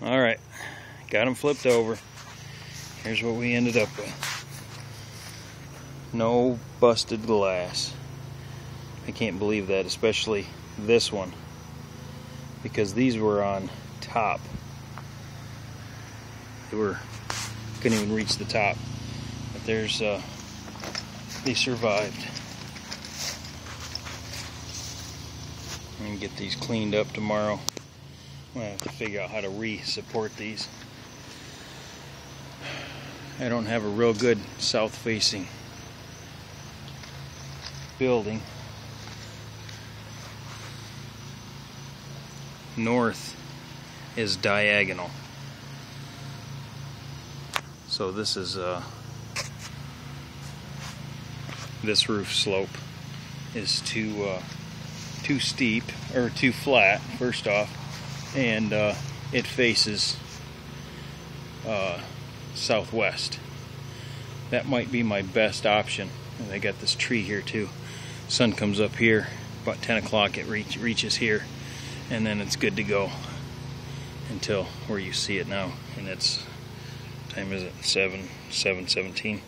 All right, got them flipped over. Here's what we ended up with. No busted glass. I can't believe that, especially this one, because these were on top. They were couldn't even reach the top, but there's uh, they survived. I'm gonna get these cleaned up tomorrow. I'm gonna have to figure out how to re-support these. I don't have a real good south-facing building. North is diagonal. So this is uh, this roof slope is too uh, too steep or too flat first off and uh, it faces uh, southwest. That might be my best option. And I got this tree here too. Sun comes up here about 10 o'clock it reach, reaches here and then it's good to go until where you see it now. And it's time is it? 7 7 17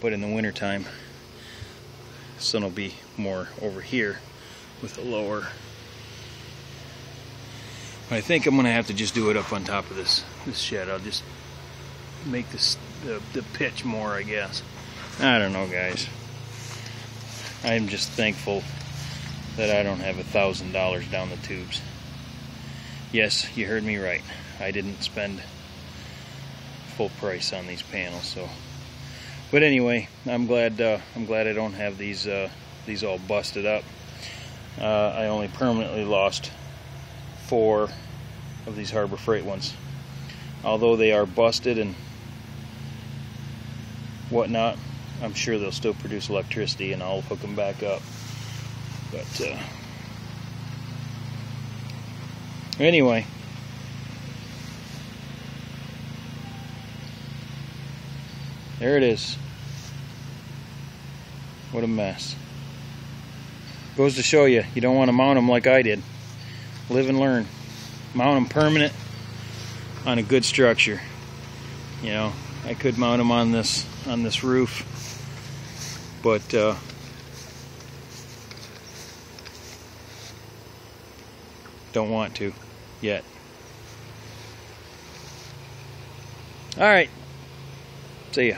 but in the winter time sun will be more over here with a lower I think I'm gonna have to just do it up on top of this this shed. I'll just make this the, the pitch more I guess. I don't know guys. I'm just thankful that I don't have a thousand dollars down the tubes. Yes you heard me right. I didn't spend full price on these panels so. But anyway, I'm glad uh, I'm glad I don't have these uh, these all busted up. Uh, I only permanently lost four of these Harbor Freight ones. Although they are busted and whatnot, I'm sure they'll still produce electricity and I'll hook them back up. But uh, anyway. There it is. What a mess. Goes to show you, you don't want to mount them like I did. Live and learn. Mount them permanent on a good structure. You know, I could mount them on this on this roof, but uh, don't want to yet. All right. See ya.